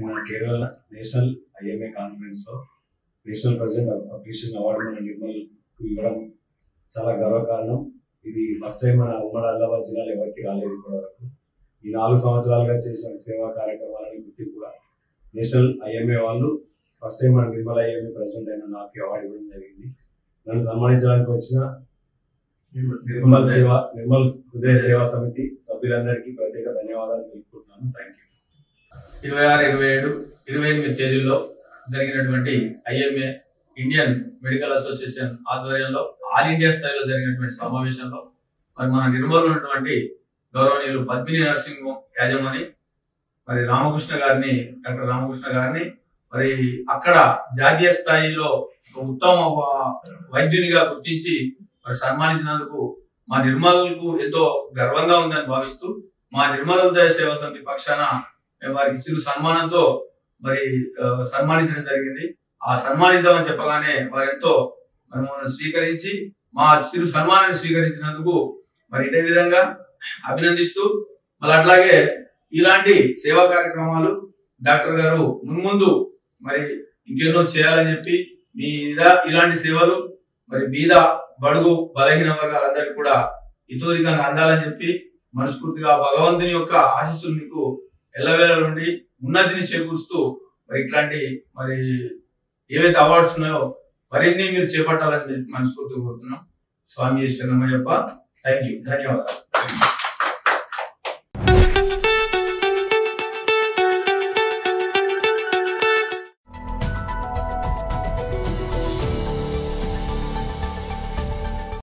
National IMA కాన్ఫరెన్స్లో national president appreciation award మన నిర్మల్ ఇవ్వడం చాలా గర్వకారణం. ఇది ఫస్ట్ టైం మన ఉమ్మడి ఆదిలాబాద్ జిల్లాలో ఎవరికి రాలేదు ఇప్పటి వరకు ఈ నాలుగు సంవత్సరాలుగా చేసిన సేవా కార్యక్రమాలని గుర్తింపుగా నేషనల్ ఐఎంఏ వాళ్ళు ఫస్ట్ టైం మన నిర్మల్ ఐఎంఏ ప్రెసిడెంట్ అయిన నాకు అవార్డు ఇవ్వడం జరిగింది. నన్ను సన్మానించడానికి వచ్చిన నిర్మల్ సేవ నిర్మల్ హృదయ సేవా సమితి సభ్యులందరికీ ప్రత్యేక ధన్యవాదాలు తెలుపుకుంటున్నాను. థ్యాంక్ యూ ఇరవై ఆరు ఇరవై ఏడు ఇరవై ఎనిమిది తేదీల్లో జరిగినటువంటి ఐఎంఏ ఇండియన్ మెడికల్ అసోసియేషన్ ఆధ్వర్యంలో ఆల్ ఇండియా స్థాయిలో జరిగినటువంటి సమావేశంలో మరి మన నిర్మల్ ఉన్నటువంటి గౌరవనీయులు పద్మిని నర్సింగ్ యాజమాని మరి రామకృష్ణ గారిని డాక్టర్ రామకృష్ణ గారిని మరి అక్కడ జాతీయ స్థాయిలో ఉత్తమ వ- వైద్యునిగా గుర్తించి మరి సన్మానించినందుకు మా నిర్మల్కు ఎంతో గర్వంగా ఉందని భావిస్తూ మా నిర్మల ఉదయ సేవా సమితి పక్షాన మేము వారికి చిరు సన్మానంతో మరి సన్మానించడం జరిగింది. ఆ సన్మానిద్దామని చెప్పగానే వారు ఎంతో స్వీకరించి మా చిరు సన్మానాన్ని స్వీకరించినందుకు మరి ఇదే విధంగా అభినందిస్తూ మళ్ళీ అట్లాగే ఇలాంటి సేవా కార్యక్రమాలు డాక్టర్ గారు మున్ముందు మరి ఇంకెన్నో చేయాలని చెప్పి మీ ఇలాంటి సేవలు మరి బీద బడుగు బలహీన వర్గాలందరికీ కూడా ఇతోరికంగా అందాలని చెప్పి మనస్ఫూర్తిగా భగవంతుని యొక్క ఆశీస్సులు మీకు ఎల్లవేళ నుండి ఉన్నతిని చేకూరుస్తూ మరి ఇట్లాంటి మరి ఏవైతే అవార్డ్స్ ఉన్నాయో మరిన్ని మీరు చేపట్టాలని చెప్పి కోరుతున్నాం. స్వామి శరణమయ్యప్ప థ్యాంక్ యూ ధన్యవాదాలు.